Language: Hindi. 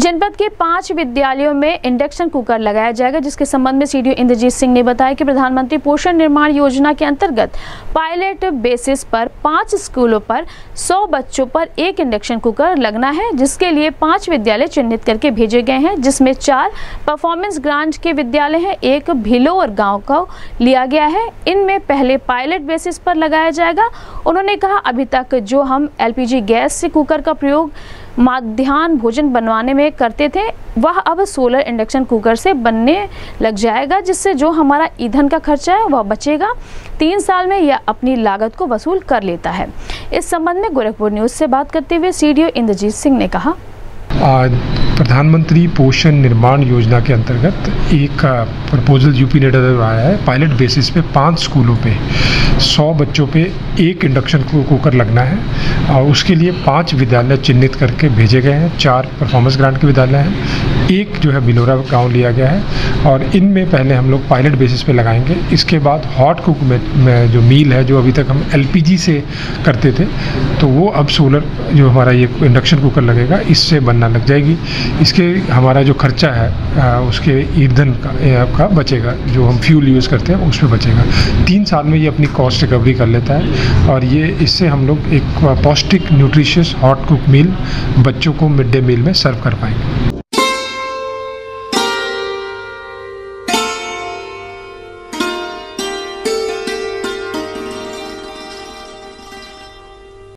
जनपद के पाँच विद्यालयों में इंडक्शन कुकर लगाया जाएगा, जिसके संबंध में सीडीओ इंद्रजीत सिंह ने बताया कि प्रधानमंत्री पोषण निर्माण योजना के अंतर्गत पायलट बेसिस पर पाँच स्कूलों पर 100 बच्चों पर एक इंडक्शन कुकर लगना है, जिसके लिए पाँच विद्यालय चिन्हित करके भेजे गए हैं, जिसमें चार परफॉर्मेंस ग्रांट के विद्यालय हैं, एक भिलोर गाँव को लिया गया है। इनमें पहले पायलट बेसिस पर लगाया जाएगा। उन्होंने कहा, अभी तक जो हम एलपीजी गैस से कुकर का प्रयोग मध्यान्ह भोजन बनवाने में करते थे, वह अब सोलर इंडक्शन कुकर से बनने लग जाएगा, जिससे जो हमारा ईंधन का खर्चा है, वह बचेगा। तीन साल में यह अपनी लागत को वसूल कर लेता है। इस संबंध में गोरखपुर न्यूज़ से बात करते हुए सीडीओ इंद्रजीत सिंह ने कहा। आज प्रधानमंत्री पोषण निर्माण योजना के अंतर्गत एक प्रपोजल यूपी ने आया है। पायलट बेसिस पे पाँच स्कूलों पे, सौ बच्चों पे एक इंडक्शन कुकर लगना है। और उसके लिए पाँच विद्यालय चिन्हित करके भेजे गए हैं। चार परफॉर्मेंस ग्रांट के विद्यालय हैं। एक जो है बिलोरा गाँव लिया गया है। और इनमें पहले हम लोग पायलट बेसिस पे लगाएँगे। इसके बाद हॉट कुक में, में जो मील है जो अभी तक हम एलपीजी से करते थे तो वो अब सोलर जो हमारा ये इंडक्शन कुकर लगेगा इससे बनना लग जाएगी। इसके हमारा जो खर्चा है आ, उसके ईंधन का, का बचेगा। जो हम फ्यूल यूज़ करते हैं उसमें बचेगा। तीन साल में ये अपनी कॉस्ट रिकवरी कर लेता है। और ये इससे हम लोग एक पौष्टिक न्यूट्रिशियस हॉट कुक मील बच्चों को मिड डे मील में सर्व कर पाएँगे।